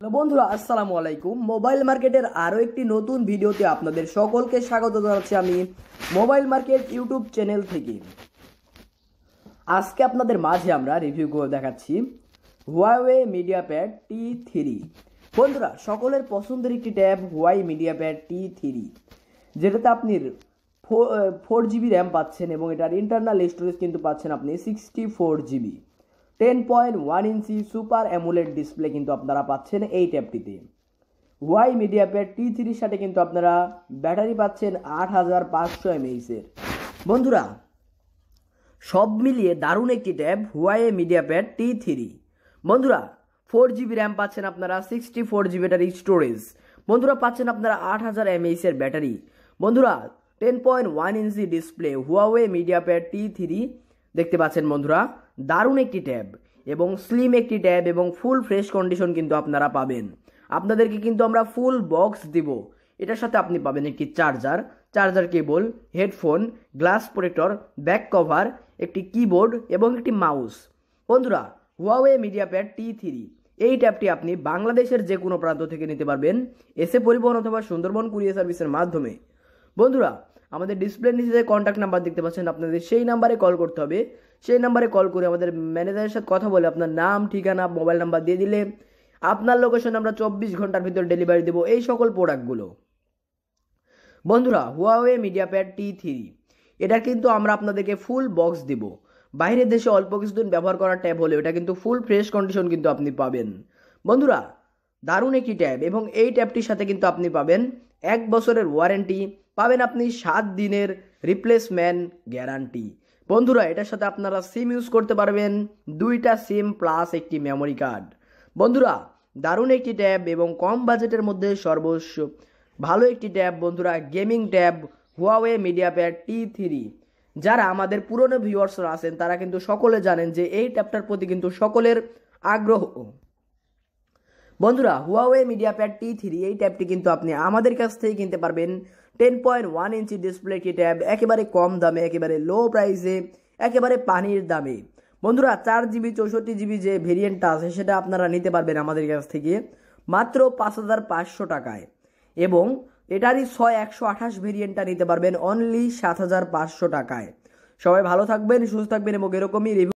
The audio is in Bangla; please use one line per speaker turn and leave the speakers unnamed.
হ্যালো বন্ধুরা, আসসালামু আলাইকুম। মোবাইল মার্কেটের আরও একটি নতুন ভিডিওতে আপনাদের সকলকে স্বাগত জানাচ্ছি আমি মোবাইল মার্কেট ইউটিউব চ্যানেল থেকে। আজকে আপনাদের মাঝে আমরা রিভিউ করে দেখাচ্ছি। Huawei media pad T three বন্ধুরা, সকলের পছন্দের একটি tab Huawei media pad T three যেটাতে আপনি ফোর জিবি র্যাম পাচ্ছেন এবং এটার ইন্টারনাল স্টোরেজ কিন্তু পাচ্ছেন আপনি sixty four GB ten point one inch super AMOLED display কিন্তু আপনারা পাচ্ছেন এই ট্যাবটিতে। ওয়াই মিডিয়া প্যাড টি থ্রির সাথে কিন্তু আপনারা ব্যাটারি পাচ্ছেন আট হাজার পাঁচশো এমএইচের বন্ধুরা, সব মিলিয়ে দারুণ একটি tab Huawei media pad T three বন্ধুরা ফোর জিবি র্যাম পাচ্ছেন আপনারা sixty four GB battery storage বন্ধুরা, পাচ্ছেন আপনারা আট হাজার এমএইচের ব্যাটারি। বন্ধুরা ten point one inch display Huawei media pad T three দেখতে পাচ্ছেন বন্ধুরা, দারুণ একটি ট্যাব এবং স্লিম একটি ট্যাব এবং ফুল ফ্রেশ কন্ডিশন কিন্তু আপনারা পাবেন। আপনাদেরকে কিন্তু আমরা ফুল বক্স দিব। এটার সাথে আপনি পাবেন একটি charger charger cable headphone glass protector back cover একটি কিবোর্ড এবং একটি মাউস বন্ধুরা Huawei media pad T three এই ট্যাবটি আপনি বাংলাদেশের যে কোনো প্রান্ত থেকে নিতে পারবেন এসে পরিবহন অথবা সুন্দরবন কুরিয়ার সার্ভিসের মাধ্যমে। বন্ধুরা আমাদের ডিসপ্লে নিচে যে কন্ট্যাক্ট নাম্বার দেখতে পাচ্ছেন, আপনাদের সেই নাম্বারে কল করতে হবে। সেই নাম্বারে কল করে আমাদের ম্যানেজারের সাথে কথা বলে আপনার নাম, ঠিকানা মোবাইল নাম্বার দিয়ে দিলে আপনার লোকেশন আমরা চব্বিশ ঘণ্টার ভিতর ডেলিভারি দেবো এই সকল প্রোডাক্টগুলো বন্ধুরা Huawei media pad T three এটা কিন্তু আমরা আপনাদেরকে ফুল বক্স দিব। বাইরের দেশে অল্প কিছুদিন ব্যবহার করার ট্যাব হলে এটা কিন্তু ফুল ফ্রেশ কন্ডিশন কিন্তু আপনি পাবেন। বন্ধুরা, দারুণ একটি ট্যাব এবং এই ট্যাবটির সাথে কিন্তু আপনি পাবেন এক বছরের ওয়ারেন্টি পাবেন আপনি সাত দিনের রিপ্লেসমেন্ট গ্যারান্টি বন্ধুরা, এটার সাথে আপনারা সিম ইউজ করতে পারবেন। দুইটা সিম প্লাস একটি মেমোরি কার্ড বন্ধুরা, দারুণ একটি ট্যাব এবং কম বাজেটের মধ্যে সর্বস্ব। ভালো একটি ট্যাব বন্ধুরা gaming tab Huawei media pad T three যারা আমাদের পুরনো ভিউয়ার্সরা আছেন, তারা কিন্তু সকলে জানেন যে এই ট্যাবটার প্রতি কিন্তু সকলের আগ্রহ। বন্ধুরা Huawei media pad T three এই ট্যাবটি কিন্তু আপনি আমাদের কাছ থেকে কিনতে পারবেন। Ten point one inch display একটি ট্যাব একেবারে কম দামে, একেবারে লো প্রাইসে একেবারে পানির দামে। বন্ধুরা, চার জিবি চৌষট্টি জিবি যে ভেরিয়েন্টটা আছে, সেটা আপনারা নিতে পারবেন আমাদের কাছ থেকে মাত্র পাঁচ হাজার পাঁচশো টাকায়। এবং এটারই ছয় একশো আঠাশ ভেরিয়েন্টটা নিতে পারবেন অনলি সাত হাজার পাঁচশো টাকায়। সবাই ভালো থাকবেন, সুস্থ থাকবেন এবং এরকমই রিভিউ